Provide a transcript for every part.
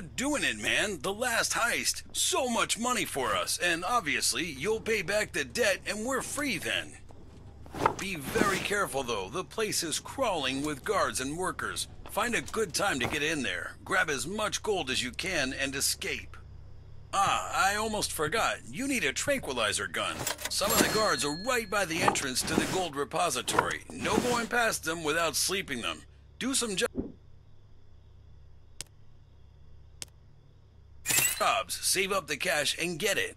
we're doing it, man. The last heist. So much money for us, and obviously, you'll pay back the debt and we're free then. Be very careful though, the place is crawling with guards and workers. Find a good time to get in there, grab as much gold as you can, and escape. Ah, I almost forgot. You need a tranquilizer gun. Some of the guards are right by the entrance to the gold repository. No going past them without sleeping them. Do some jobs, save up the cash, and get it.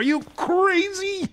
Are you crazy?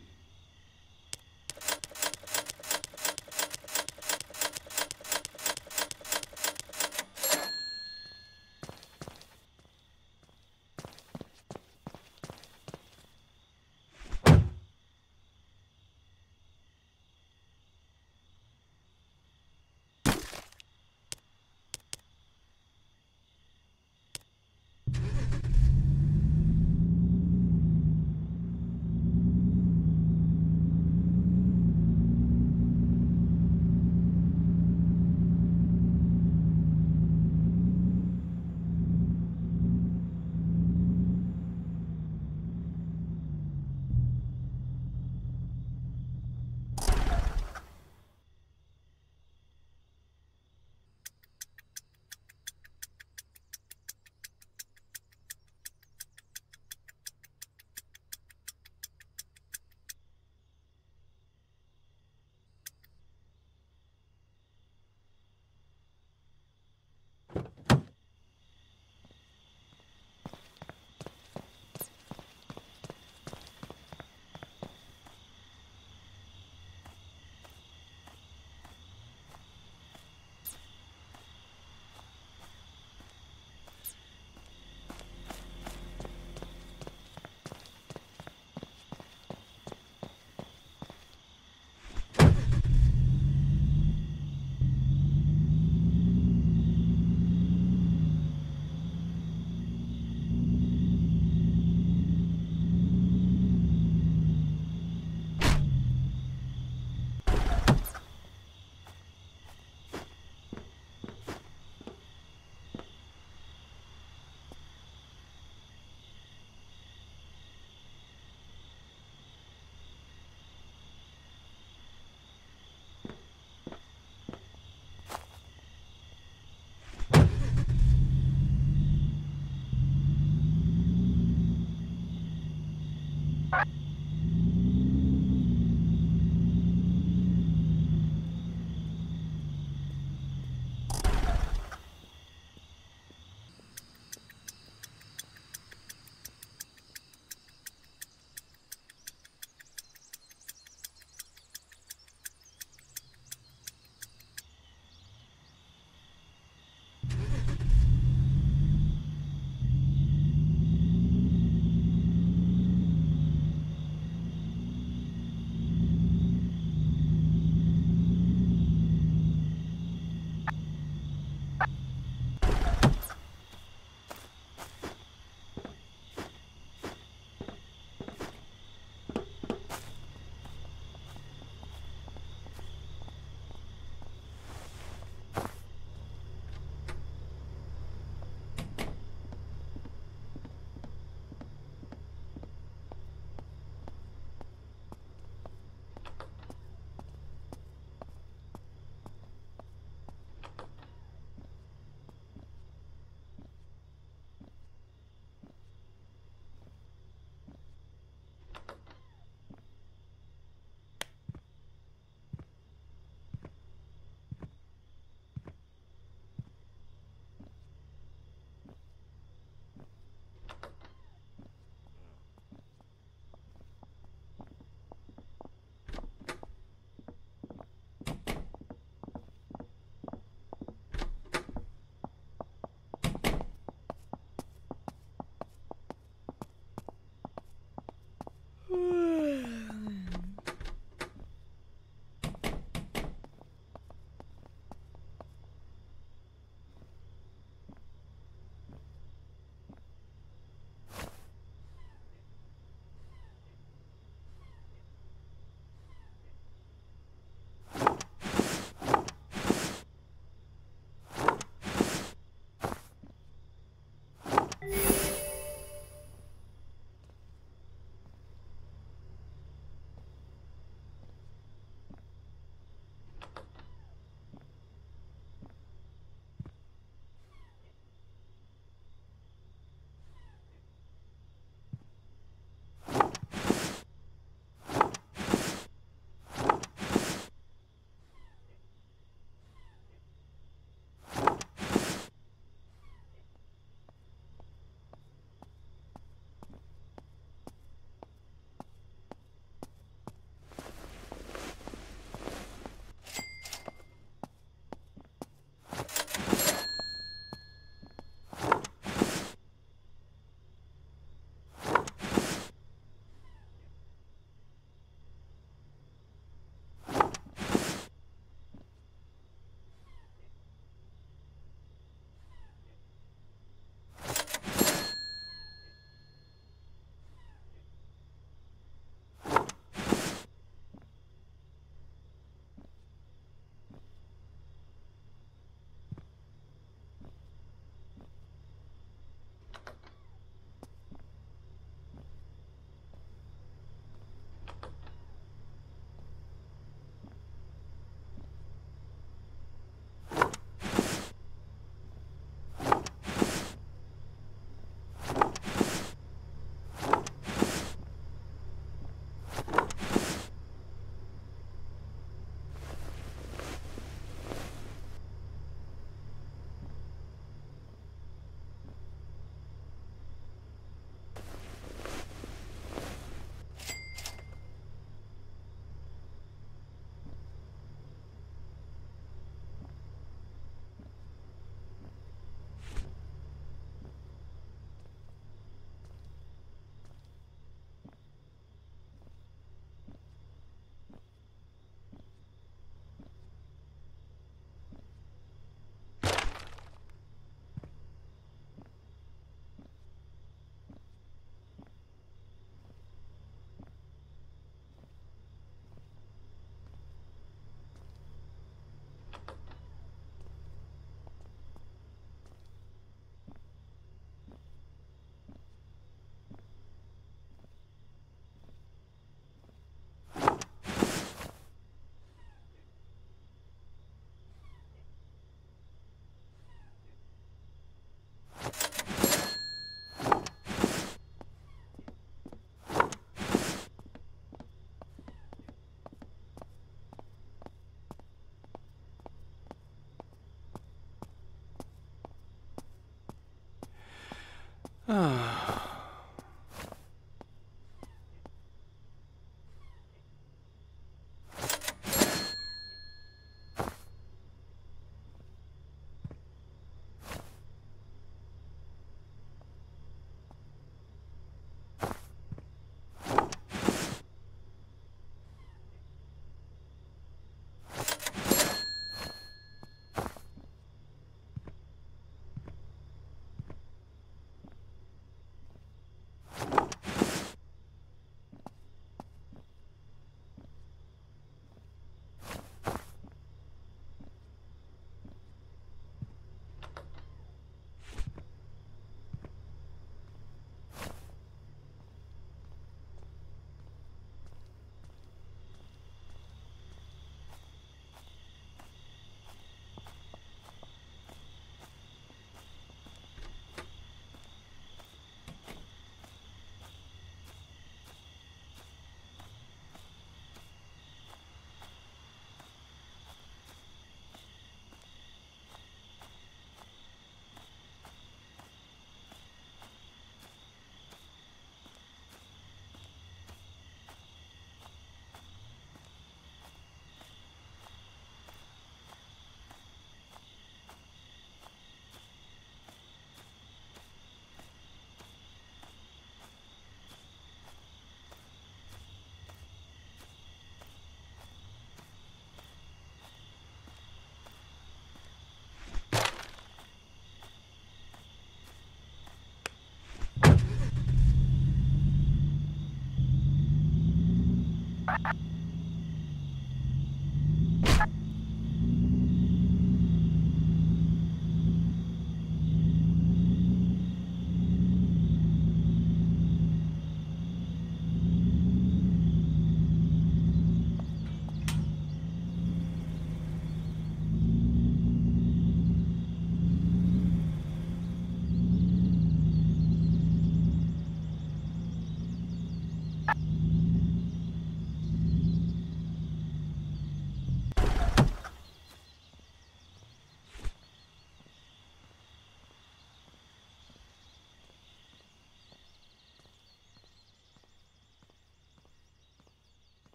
Ah.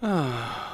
啊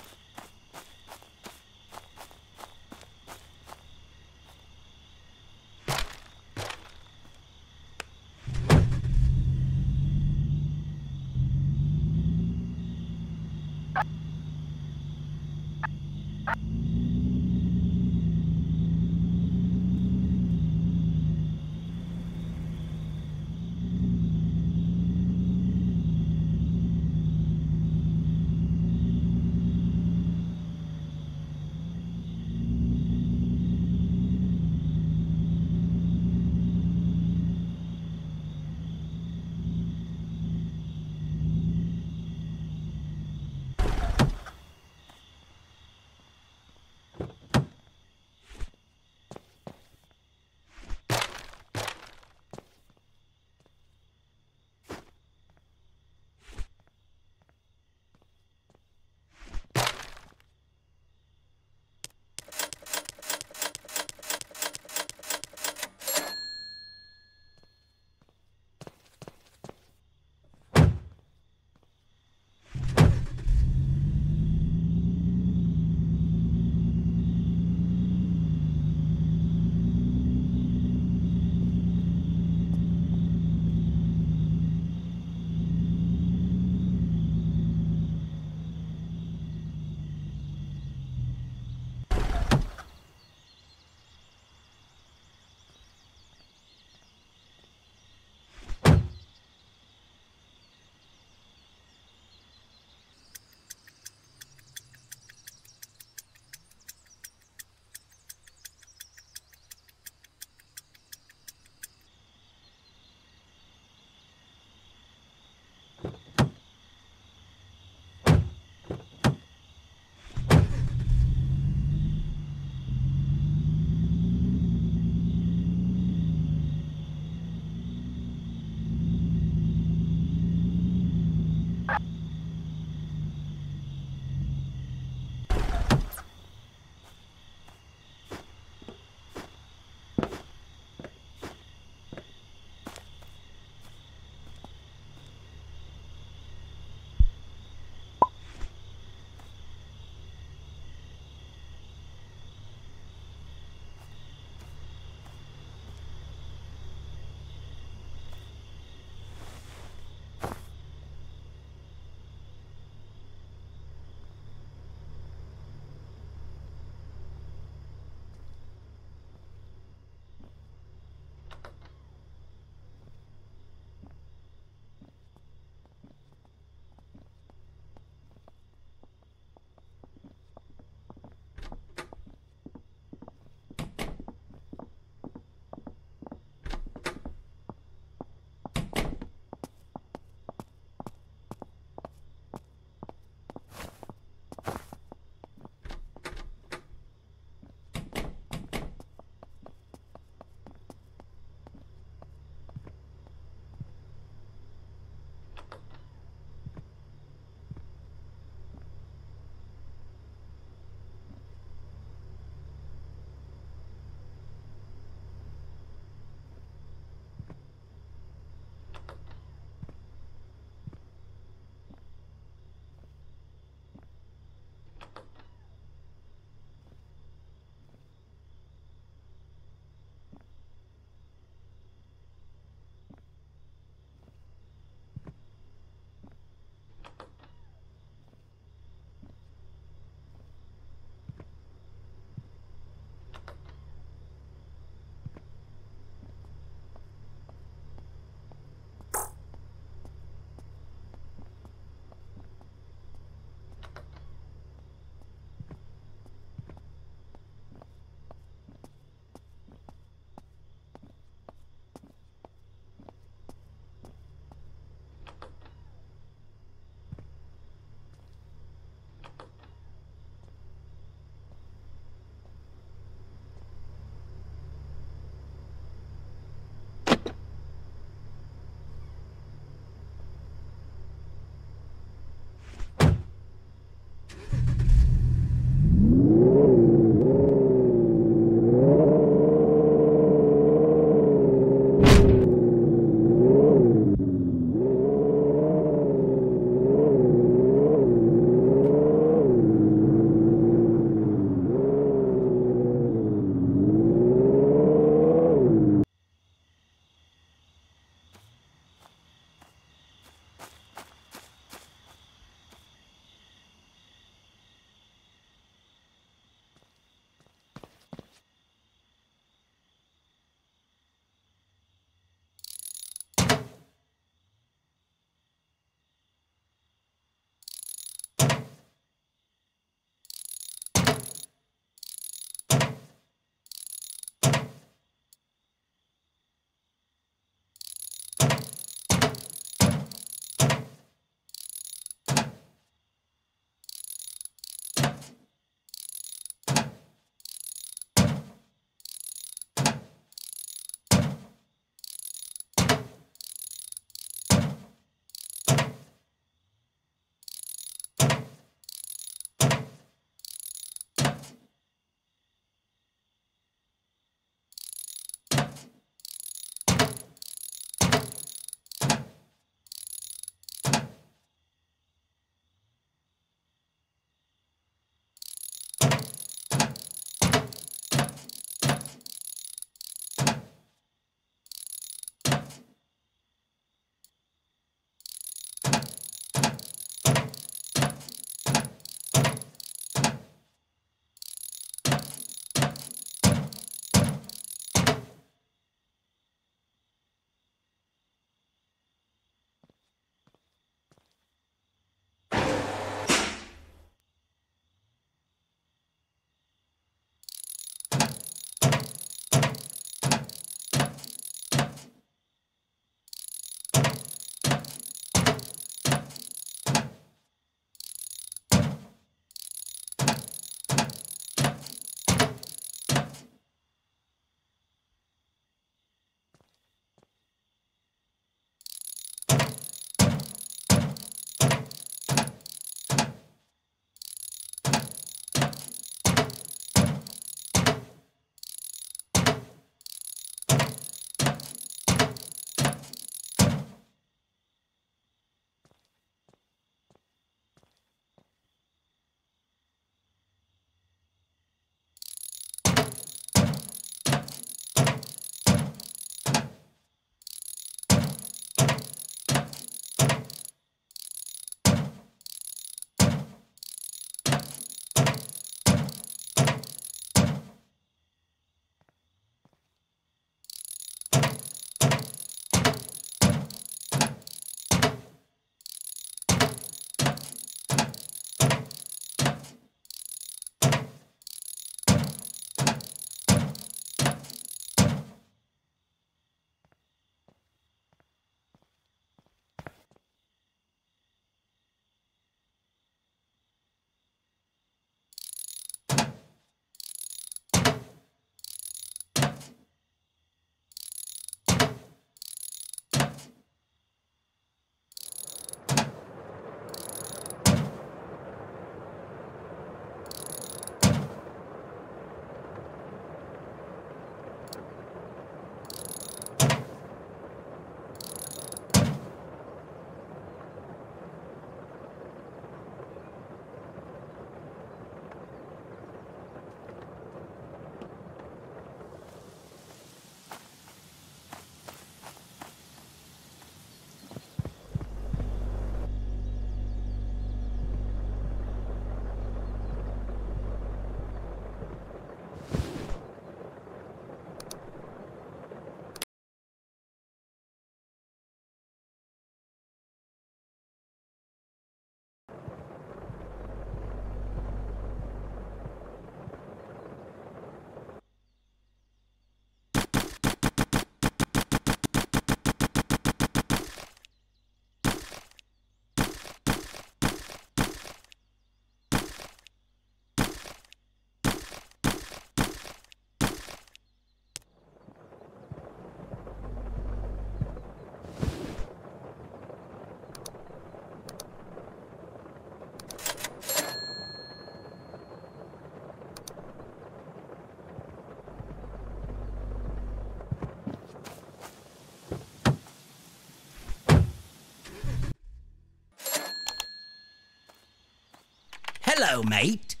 Hello, mate.